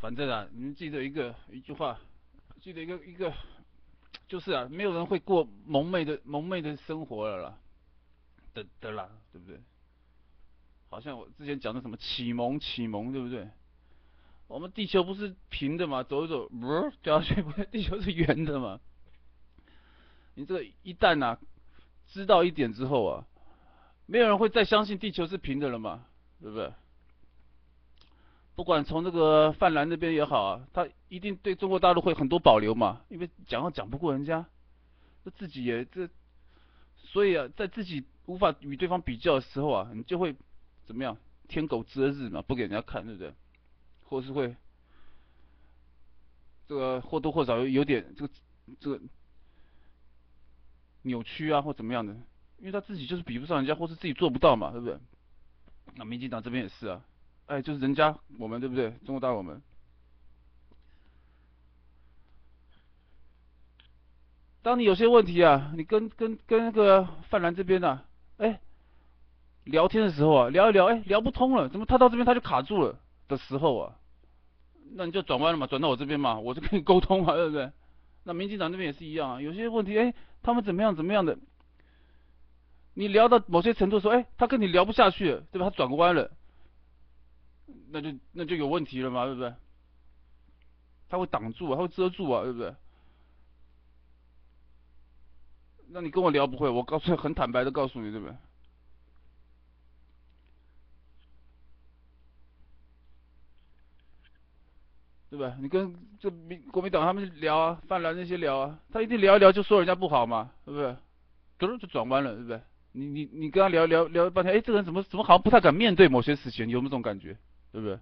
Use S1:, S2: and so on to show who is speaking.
S1: 反正啊，你们记得一个一句话，记得一个一个，就是啊，没有人会过蒙昧的蒙昧的生活了啦，的的啦，对不对？好像我之前讲的什么启蒙启蒙，对不对？我们地球不是平的嘛，走一走，不掉下去，不 是地球是圆的嘛？你这个一旦啊知道一点之后啊，没有人会再相信地球是平的了嘛，对不对？不管从这个泛蓝那边也好啊，他一定对中国大陆会很多保留嘛，因为讲话讲不过人家，这自己也这，所以啊，在自己无法与对方比较的时候啊，你就会怎么样？天狗遮日嘛，不给人家看，对不对？或是会这个或多或少有点这个这个扭曲啊，或怎么样的？因为他自己就是比不上人家，或是自己做不到嘛，对不对？那民进党这边也是啊。哎，就是人家我们对不对？中国大陆我们，当你有些问题啊，你跟跟跟那个范兰这边呢，哎，聊天的时候啊，聊一聊，哎，聊不通了，怎么他到这边他就卡住了的时候啊，那你就转弯了嘛，转到我这边嘛，我就跟你沟通嘛，对不对？那民进党那边也是一样啊，有些问题，哎，他们怎么样怎么样的，你聊到某些程度说，哎，他跟你聊不下去，对吧？他转个弯了。那就那就有问题了嘛，对不对？他会挡住，他会遮住啊，对不对？那你跟我聊不会，我告诉很坦白的告诉你，对不对？对吧？你跟这民国民党他们聊啊，泛蓝那些聊啊，他一定聊一聊就说人家不好嘛，对不对？嘟就转弯了，对不对？你你你跟他聊聊聊半天，哎，这个人怎么怎么好像不太敢面对某些事情，有没有这种感觉？对不对？